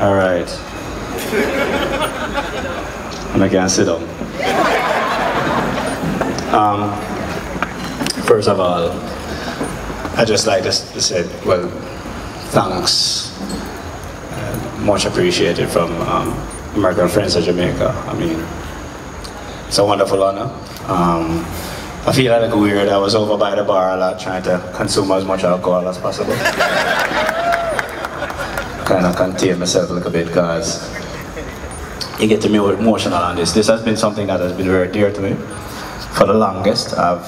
All right. and I can sit down. Um, first of all, I just like to, say, well, thanks, uh, much appreciated from um, American Friends of Jamaica. I mean, it's a wonderful honor. Um, I feel like weird. I was over by the bar a lot trying to consume as much alcohol as possible. kind of contain myself a little bit because you get to me emotional on this. This has been something that has been very dear to me for the longest. I've,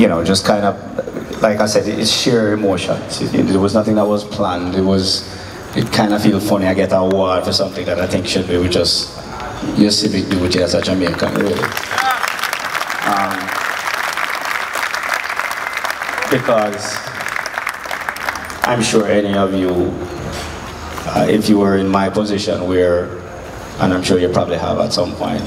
you know, just kind of, like I said, it's sheer emotions. There was nothing that was planned. It was, it kind of feels funny. I get an award for something that I think should be with just civic duty as a Jamaican, really. Um, because I'm sure any of you, uh, if you were in my position where, and I'm sure you probably have at some point,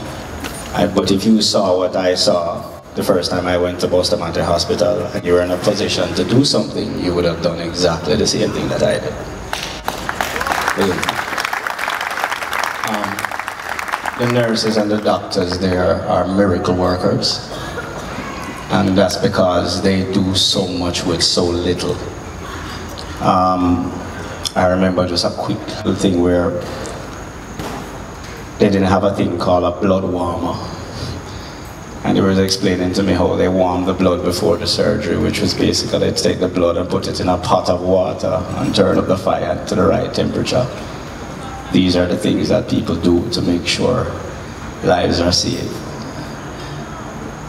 I, but if you saw what I saw the first time I went to Bustamante Hospital and you were in a position to do something, you would have done exactly the same thing that I did. Um, the nurses and the doctors there are miracle workers. And that's because they do so much with so little. Um, I remember just a quick little thing where they didn't have a thing called a blood warmer. And they were explaining to me how they warm the blood before the surgery, which was basically to take the blood and put it in a pot of water and turn up the fire to the right temperature. These are the things that people do to make sure lives are saved.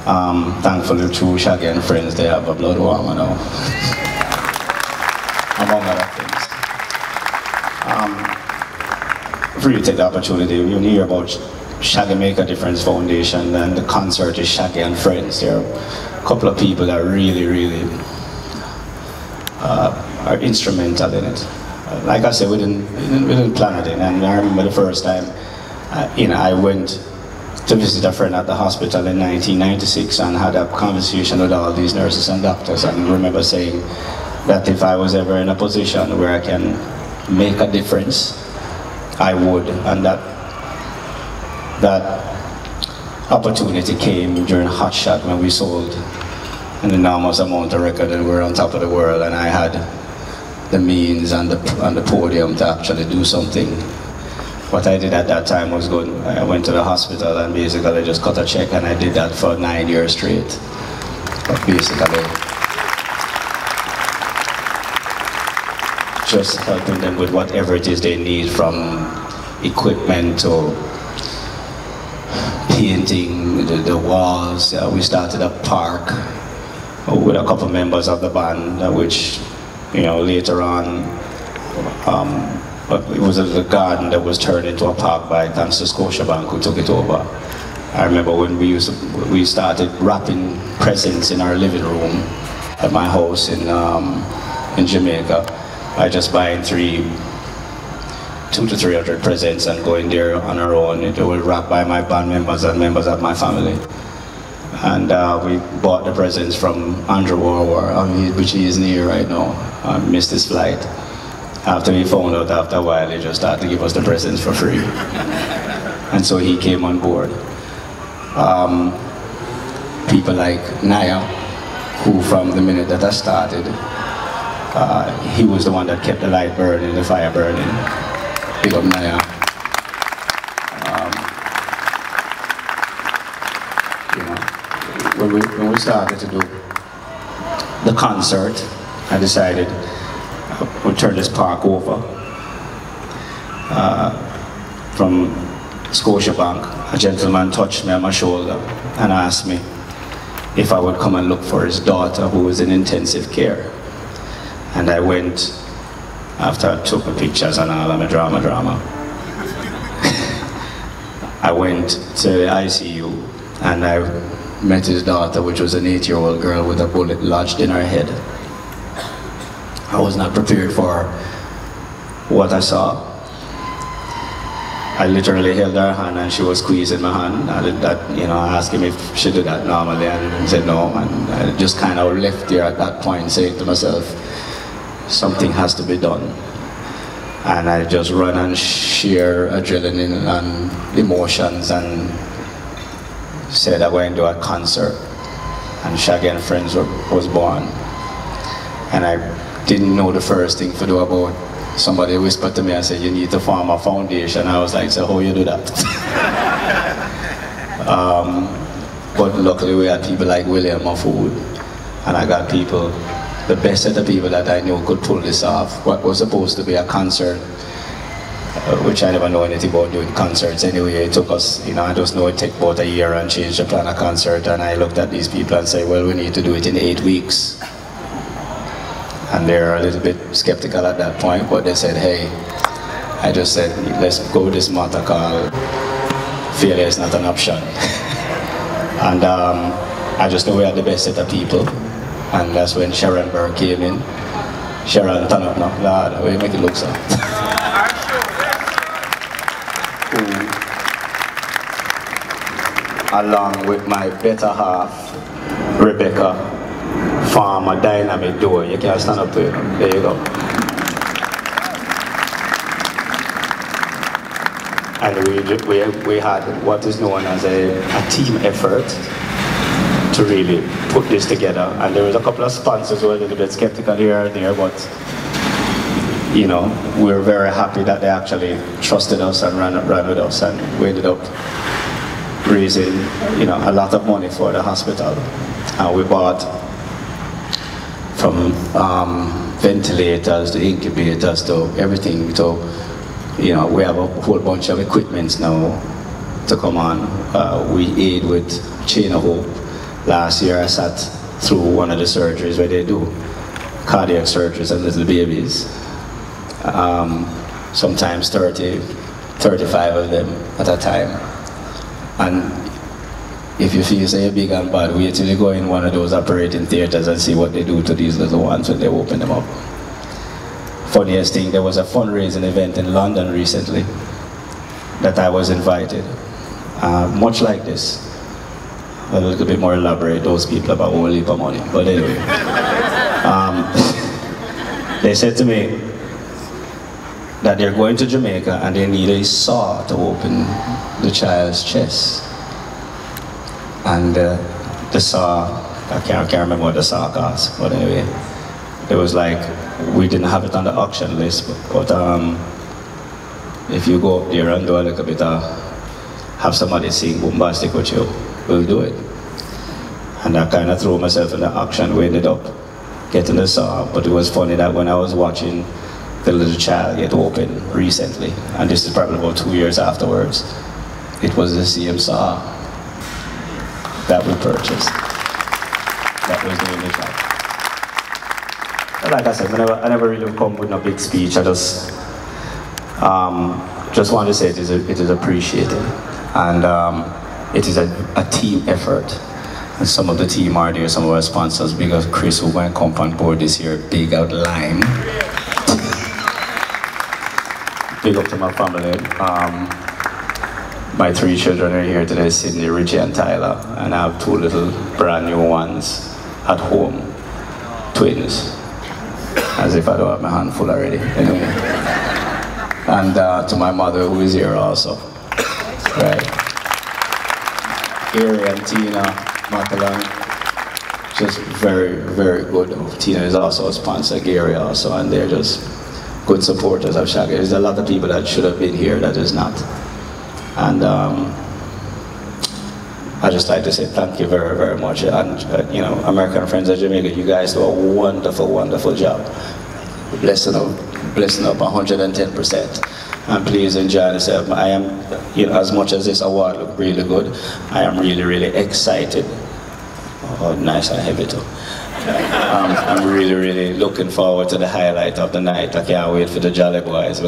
Um, thankfully, through Shaggy and friends, they have a blood warmer now, among other things. Um, to take the opportunity, you hear about Shaggy Make a Difference Foundation and the concert is Shaggy and Friends. There are a couple of people that really, really uh, are instrumental in it. Uh, like I said, we didn't, we didn't, we didn't plan it in, and I remember the first time, uh, you know, I went to visit a friend at the hospital in 1996 and had a conversation with all these nurses and doctors and remember saying that if I was ever in a position where I can make a difference, I would, and that that opportunity came during Hot Shot when we sold an enormous amount of record and we were on top of the world and I had the means and the, and the podium to actually do something. What I did at that time was good. I went to the hospital and basically just cut a check and I did that for nine years straight. But basically, just helping them with whatever it is they need from equipment or painting the, the walls. Uh, we started a park with a couple members of the band, uh, which, you know, later on, um, it was a, garden that was turned into a park by thanks to Scotiabank who took it over. I remember when we used to, we started wrapping presents in our living room at my house in um, in Jamaica by just buying three two to three hundred presents and going there on our own. It was wrapped by my band members and members of my family. And uh, we bought the presents from Andrew Warwar, um, which he isn't here right now. I missed his flight. After he found out after a while, he just started to give us the presents for free. and so he came on board. Um, people like Naya, who from the minute that I started, uh, he was the one that kept the light burning, the fire burning. Big up Naya. Um, you know, when we, when we started to do the concert, I decided uh, we'll turn this park over uh, from Scotiabank. A gentleman touched me on my shoulder and asked me if I would come and look for his daughter who was in intensive care. And I went after I took the pictures and all, I'm a drama drama. I went to the ICU and I met his daughter, which was an eight-year-old girl with a bullet lodged in her head. I was not prepared for what I saw. I literally held her hand and she was squeezing my hand. I did that, you know, asked him if she did that normally and he said no. And I just kind of left there at that point saying to myself, something has to be done. and I just run and share adrenaline and emotions and said I'm going to a concert. And Shaggy and Friends were, was born. And I didn't know the first thing to do about somebody whispered to me and said, you need to form a foundation. I was like, so how you do that? um, but luckily we had people like William Mahfood and I got people, the best set of people that I knew could pull this off. What was supposed to be a concert, uh, which I never know anything about doing concerts anyway. It took us, you know, I just know it took about a year and change the plan of concert and I looked at these people and said, well, we need to do it in eight weeks. And they're a little bit skeptical at that point, but they said, hey, I just said, let's go with this matter called failure is not an option. and um, I just know we had the best set of people. And that's when Sharon Burr came in. Sharon, turn up now. Lord, we make it look so. along with my better half, Rebecca, farmer dynamic door. You can stand up to it. There you go. And we, we, we had what is known as a, a team effort to really put this together. And there was a couple of sponsors who were a little bit skeptical here and there, but you know, we were very happy that they actually trusted us and ran, ran with us and we ended up raising, you know, a lot of money for the hospital. And we bought from um, ventilators to incubators to everything. So, you know, we have a whole bunch of equipment now to come on. Uh, we aid with Chain of Hope. Last year I sat through one of the surgeries where they do cardiac surgeries on little babies. Um, sometimes 30, 35 of them at a time. And if you feel say big and bad, wait till you go in one of those operating theaters and see what they do to these little ones when they open them up. Funniest thing, there was a fundraising event in London recently that I was invited. Uh, much like this. A little bit more elaborate, those people about only for money. But anyway. Um, they said to me that they're going to Jamaica and they need a saw to open the child's chest. And uh, the saw, I can't, I can't remember what the saw cost, but anyway, it was like, we didn't have it on the auction list, but, but um, if you go up there and do a little bit of, have somebody sing Boombastic with you, we'll do it. And I kind of threw myself in the auction, we ended up getting the saw, but it was funny that when I was watching the little child get open recently, and this is probably about two years afterwards, it was the same saw that we purchased. That was the image of. Like I said, I never, I never really come with a big speech. I just, um, just want to say it is, it is appreciated, and um, it is a, a team effort. And some of the team are there, some of our sponsors, because Chris who went come on board this year, big out line. Big up to my family. Um, my three children are here today, Sydney, Richie, and Tyler. And I have two little brand new ones at home, twins. As if I don't have my handful already. Anyway. And uh, to my mother who is here also. Right. Gary and Tina Matalon. Just very, very good. Tina is also a sponsor, Gary also, and they're just good supporters of Shaggy. There's a lot of people that should have been here that is not. And um, I just like to say thank you very, very much. And, uh, you know, American Friends of Jamaica, you guys do a wonderful, wonderful job. Blessing up, blessing up 110%. And please enjoy yourself. I am, you know, as much as this award look really good, I am really, really excited. Oh, nice and heavy too. Um, I'm really, really looking forward to the highlight of the night. I can't wait for the Jolly Boys.